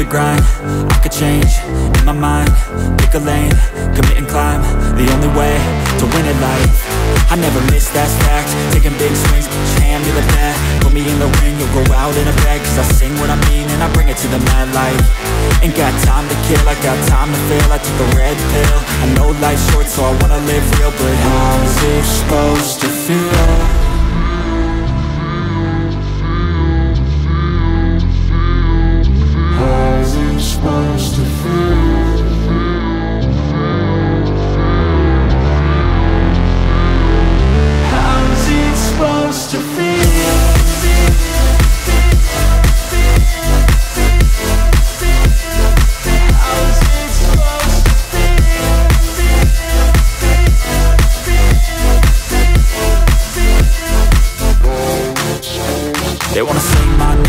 the grind, I could change, in my mind, pick a lane, commit and climb, the only way to win it life, I never miss, that's fact, taking big swings, your hand to the bat, put me in the ring, you'll go out in a bag, cause I sing what I mean and I bring it to the mad light, ain't got time to kill, I got time to feel, I took the red pill, I know life's short so I wanna live real, but how's it supposed to feel?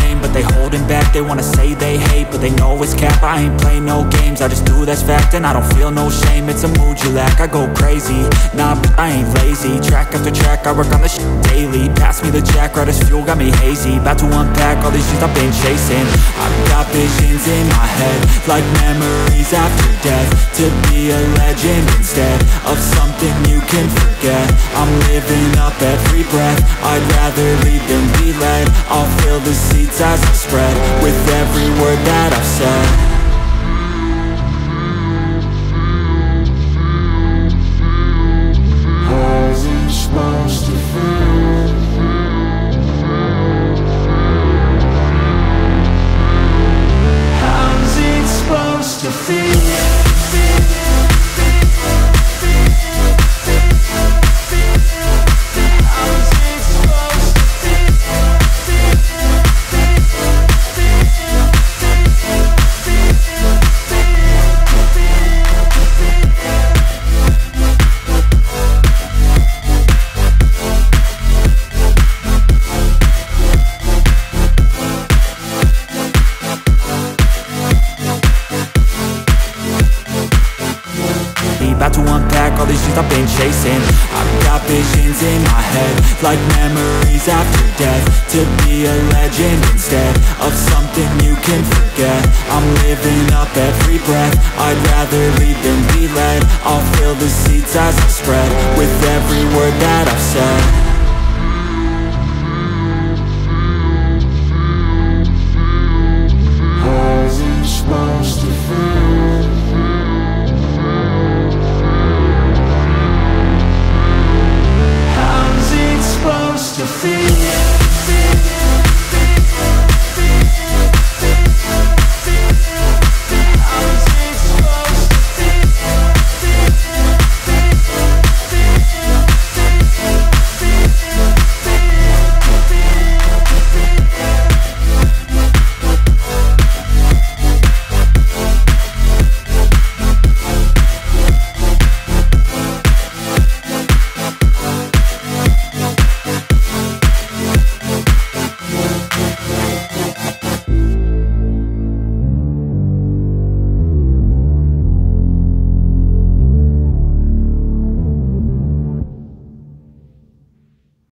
Name, but they holding back. They wanna say they hate, but they know it's cap. I ain't play no games, I just do that's fact And I don't feel no shame, it's a mood you lack I go crazy, nah, but I ain't lazy. Track after track, I work on this daily. Pass me the jack, right as got me hazy. About to unpack all these things I've been chasing. I've got visions in my head Like memories after death. To be a legend instead Of something you can forget. I'm living up every breath. I'd rather lead than be led. I'll fill the seats as I spread With every word that I've said Peace. Things I've been chasing. I've got visions in my head Like memories after death. To be a legend instead Of something you can forget. I'm living up every breath. I'd rather lead than be led. I'll fill the seats as I spread With every word that I've said